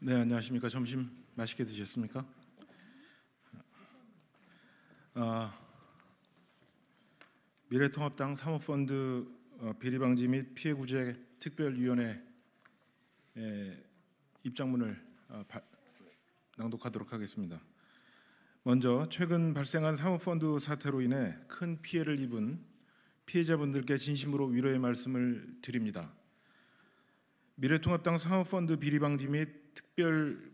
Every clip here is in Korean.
네, 안녕하십니까. 점심 맛있게 드셨습니까? 아, 미래통합당 사모펀드 어, 비리방지 및 피해구제 특별위원회 에, 입장문을 어, 바- 낭독하도록 하겠습니다. 먼저 최근 발생한 사모펀드 사태로 인해 큰 피해를 입은 피해자분들께 진심으로 위로의 말씀을 드립니다. 미래통합당 사모펀드 비리방지 및 특별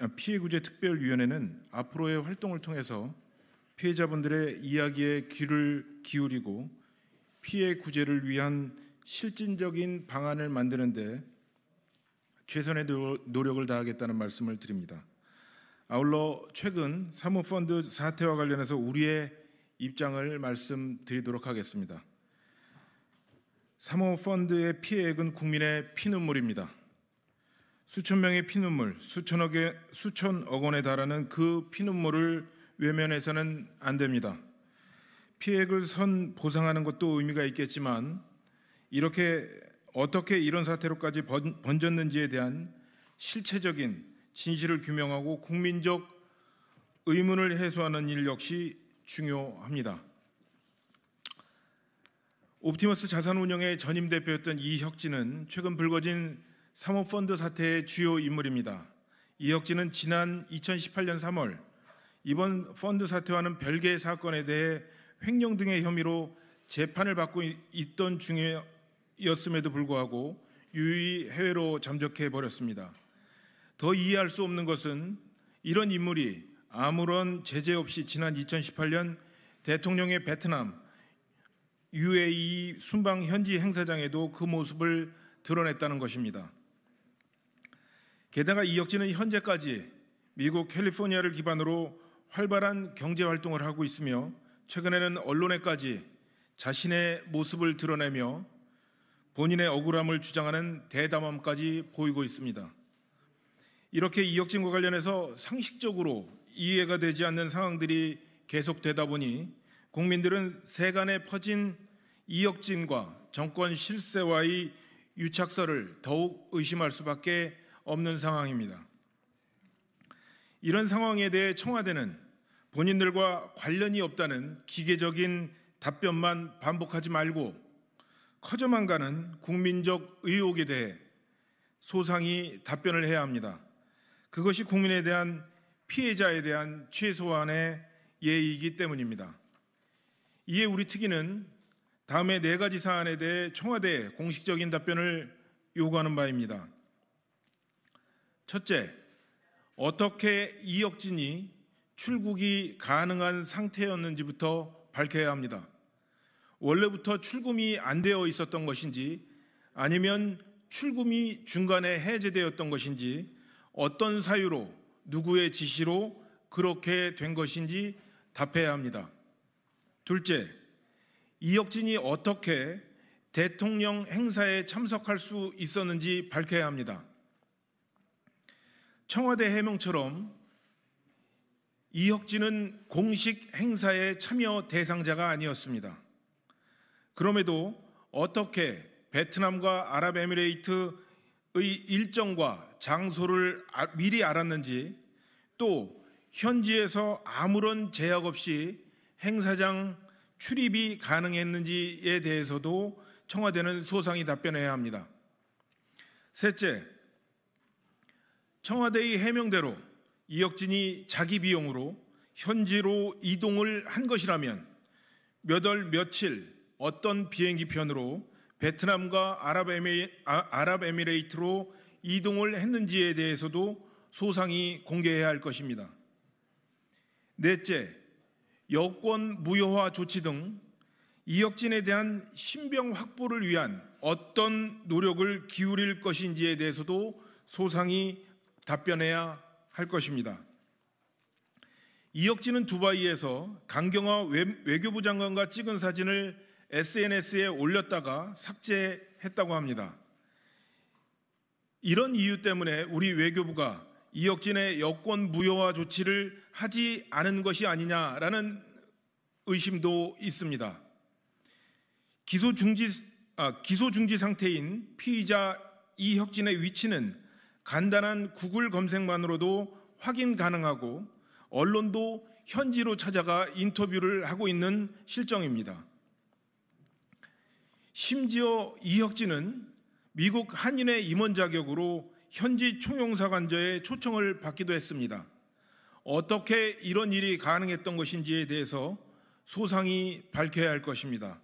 어, 피해구제 특별위원회는 앞으로의 활동을 통해서 피해자분들의 이야기에 귀를 기울이고 피해 구제를 위한 실질적인 방안을 만드는데 최선의 노- 노력을 다하겠다는 말씀을 드립니다. 아울러 최근 사모펀드 사태와 관련해서 우리의 입장을 말씀드리도록 하겠습니다. 사모펀드의 피해액은 국민의 피눈물입니다. 수천 명의 피눈물, 수천억의 수천억 원에 달하는 그 피눈물을 외면해서는 안 됩니다. 피해액을 선 보상하는 것도 의미가 있겠지만 이렇게 어떻게 이런 사태로까지 번- 번졌는지에 대한 실체적인 진실을 규명하고 국민적 의문을 해소하는 일 역시 중요합니다. 옵티머스 자산운용의 전임 대표였던 이혁진은 최근 불거진 사모펀드 사태의 주요 인물입니다. 이혁진은 지난 2018년 3월 이번 펀드 사태와는 별개의 사건에 대해 횡령 등의 혐의로 재판을 받고 있- 있던 중이었음에도 불구하고 유유히 해외로 잠적해 버렸습니다. 더 이해할 수 없는 것은 이런 인물이 아무런 제재 없이 지난 2018년 대통령의 베트남 UAE 순방 현지 행사장에도 그 모습을 드러냈다는 것입니다. 게다가 이혁진은 현재까지 미국 캘리포니아를 기반으로 활발한 경제 활동을 하고 있으며 최근에는 언론에까지 자신의 모습을 드러내며 본인의 억울함을 주장하는 대담함까지 보이고 있습니다. 이렇게 이혁진과 관련해서 상식적으로 이해가 되지 않는 상황들이 계속되다 보니 국민들은 세간에 퍼진 이혁진과 정권 실세와의 유착설을 더욱 의심할 수밖에 없는 상황입니다. 이런 상황에 대해 청와대는 본인들과 관련이 없다는 기계적인 답변만 반복하지 말고 커져만 가는 국민적 의혹에 대해 소상히 답변을 해야 합니다. 그것이 국민에 대한 피해자에 대한 최소한의 예의이기 때문입니다. 이에 우리 특위는 다음에 네 가지 사안에 대해 청와대에 공식적인 답변을 요구하는 바입니다. 첫째, 어떻게 이혁진이 출국이 가능한 상태였는지부터 밝혀야 합니다. 원래부터 출금이 안 되어 있었던 것인지 아니면 출금이 중간에 해제되었던 것인지 어떤 사유로 누구의 지시로 그렇게 된 것인지 답해야 합니다. 둘째, 이혁진이 어떻게 대통령 행사에 참석할 수 있었는지 밝혀야 합니다. 청와대 해명처럼 이혁진은 공식 행사에 참여 대상자가 아니었습니다. 그럼에도 어떻게 베트남과 아랍에미레이트의 일정과 장소를 아- 미리 알았는지 또 현지에서 아무런 제약 없이 행사장 출입이 가능했는지에 대해서도 청와대는 소상히 답변해야 합니다. 셋째, 청와대의 해명대로 이혁진이 자기 비용으로 현지로 이동을 한 것이라면 몇 월 며칠 어떤 비행기 편으로 베트남과 아, 아랍에미레이 트로 이동을 했는지에 대해서도 소상히 공개해야 할 것입니다. 넷째, 여권 무효화 조치 등 이혁진에 대한 신병 확보를 위한 어떤 노력을 기울일 것인지에 대해서도 소상히 답변해야 할 것입니다. 이혁진은 두바이에서 강경화 외, 교부 장관과 찍은 사진을 SNS에 올렸다가 삭제했다고 합니다. 이런 이유 때문에 우리 외교부가 이혁진의 여권 무효화 조치를 하지 않은 것이 아니냐라는 의심도 있습니다. 기소 중지 아, 기소 중지 상태인 피의자 이혁진의 위치는 간단한 구글 검색만으로도 확인 가능하고 언론도 현지로 찾아가 인터뷰를 하고 있는 실정입니다. 심지어 이혁진은 미국 한인회 임원 자격으로 현지 총영사관저에 초청을 받기도 했습니다. 어떻게 이런 일이 가능했던 것인지에 대해서 소상히 밝혀야 할 것입니다.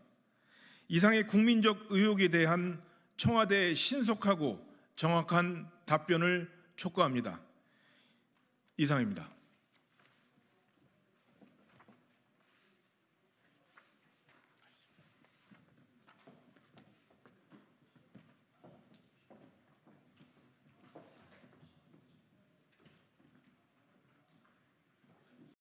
이상의 국민적 의혹에 대한 청와대의 신속하고 정확한 답변을 촉구합니다. 이상입니다.